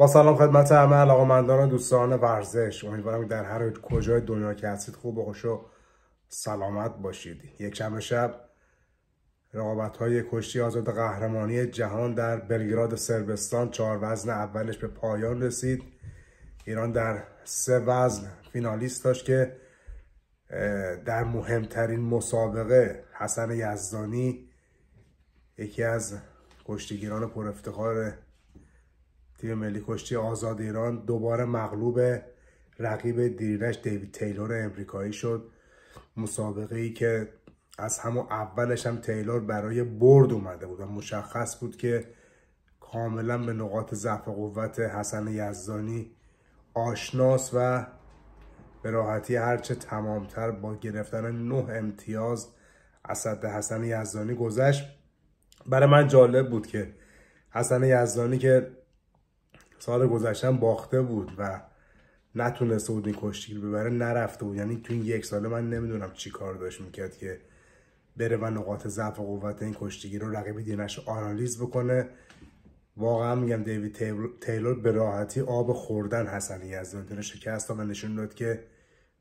با سلام خدمت همه علاقمندان دوستان ورزش. امیدوارم در هر کجای دنیا که هستید خوب و خوش و سلامت باشید. یک شنبه شب رقابت های کشتی آزاد قهرمانی جهان در بلگراد سربستان چهار وزن اولش به پایان رسید. ایران در سه وزن فینالیست داشت که در مهمترین مسابقه حسن یزدانی یکی از کشتیگیران پر افتخار تیم ملی کشتی آزاد ایران دوباره مغلوب رقیب دیرینش دیوید تیلور امریکایی شد. مسابقه ای که از همون اولش هم تیلور برای برد اومده بود و مشخص بود که کاملا به نقاط ضعف قوت حسن یزدانی آشناس و به راحتی هرچه تمامتر با گرفتن نه امتیاز اسد حسن یزدانی گذشت. برای من جالب بود که حسن یزدانی که سال گذشتن باخته بود و نتونسته بود این کشتیگیر ببره نرفته بود. یعنی تو این یک ساله من نمی‌دونم چی کار داشت می‌کرد که بره و نقاط ضعف و قوت این کشتیگیر رو رقیب دینش آنالیز بکنه. واقعا میگم دیوید تیلور به راحتی آب خوردن حسن یزدانی شکست و نشون داد که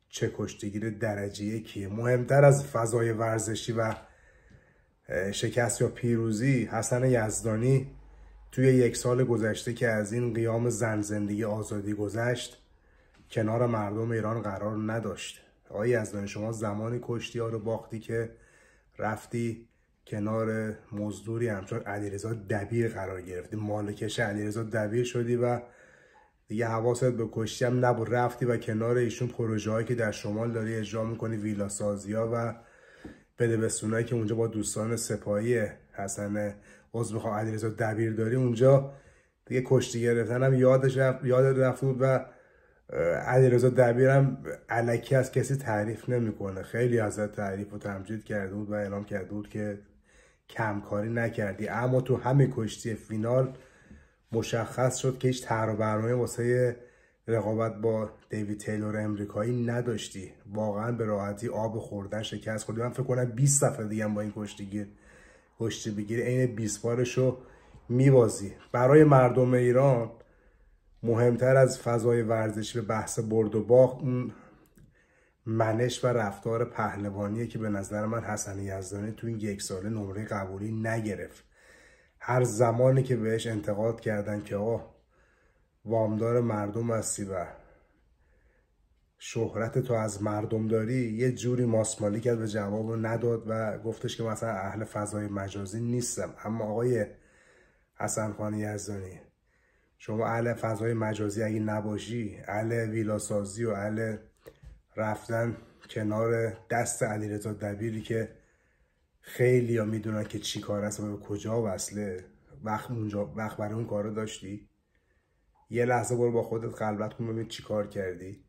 چه کشتیگیر درجه کیه. مهمتر از فضای ورزشی و شکست یا پیروزی حسن یزدانی توی یک سال گذشته که از این قیام زن زندگی آزادی گذشت کنار مردم ایران قرار نداشت. آقای یزدانی شما زمانی کشتی ها رو باختی که رفتی کنار مزدوری همچون علیرضا دبیر قرار گرفتی؟ مالکش علیرضا دبیر شدی و دیگه حواست به کشتی هم نبود. رفتی و کنار ایشون پروژه هایی که در شمال داری اجرا می‌کنی ویلا سازی ها و بده که اونجا با دوستان سپاهی حسن عضو می‌خوام علیرضا دبیر داری اونجا دیگه کشتی گرفتن هم یادش رفت یاد رفت بود و علیرضا دبیرم علکی از کسی تعریف نمی‌کنه. خیلی ازت تعریف و تمجید کرده بود و اعلام کرده بود که کمکاری نکردی. اما تو همه کشتی فینال مشخص شد که هیچ طرح برنامه واسه رقابت با دیوید تیلور امریکایی نداشتی. واقعا به راحتی آب خوردن شکست خوردی. من فکر کنم 20 صفحه دیگه با این کشتیگیر کشتی بگیری عین 20 بارش رو میبازی. برای مردم ایران مهمتر از فضای ورزشی به بحث برد و باخت اون منش و رفتار پهلوانیه که به نظر من حسن یزدانی تو این یک ساله نمره قبولی نگرفت. هر زمانی که بهش انتقاد کردن که آه وامدار مردم هستی و شهرت تو از مردم داری؟ یه جوری ماسمالی کرد و جواب رو نداد و گفتش که مثلا اهل فضای مجازی نیستم. اما آقای حسن خان یزدانی شما اهل فضای مجازی اگه نباشی اهل ویلاسازی و اهل رفتن کنار دست علیرضا دبیری که خیلی ها می‌دونن که چی کار است و به کجا وصله وقت اونجا وقت برای اون کارو داشتی؟ یه لحظه برو با خودت خلوت کن ببین چی کار کردی.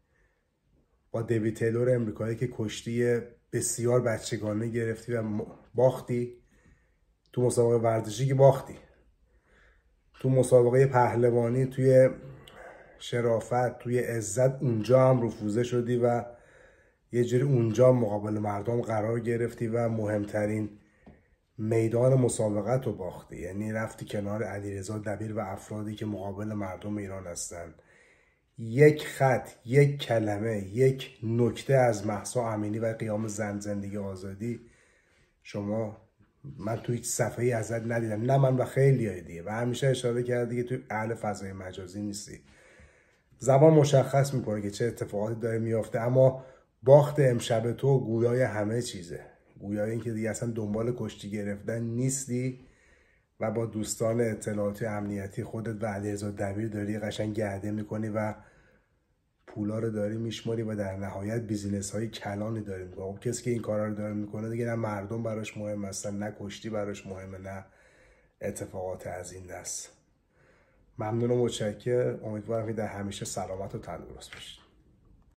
با دیوید تیلور امریکایی که کشتی بسیار بچگانه گرفتی و باختی. تو مسابقه ورزشی که باختی. تو مسابقه پهلوانی توی شرافت توی عزت اونجا هم رفوزه شدی و یه جوری اونجا مقابل مردم قرار گرفتی و مهمترین میدان مسابقت رو باختی. یعنی رفتی کنار علیرضا دبیر و افرادی که مقابل مردم ایران هستن. یک خط یک کلمه یک نکته از محسا امینی و قیام زن زندگی آزادی. شما من تو هیچ صفحه ای ازت ندیدم. نه من و خیلی های دیگه. و همیشه اشاره کردی که تو اهل فضای مجازی نیستی. زبان مشخص می‌کنه که چه اتفاقاتی داره میافته. اما باخت امشب تو گویای همه چیزه. گویای اینکه دیگه اصلا دنبال کشتی گرفتن نیستی و با دوستان اطلاعاتی امنیتی خودت و علیرضا دبیر داری قشنگ گرده می‌کنی و پولا رو داری میشماری و در نهایت بیزینس های کلانی داری می‌کنی خب کسی که این کارا رو داره می‌کنه دیگه نه مردم براش مهم هستن نه کشتی براش مهمه نه اتفاقات از این دست. ممنون و متشکر امیدوارم که در همیشه سلامت و تندرست باشید.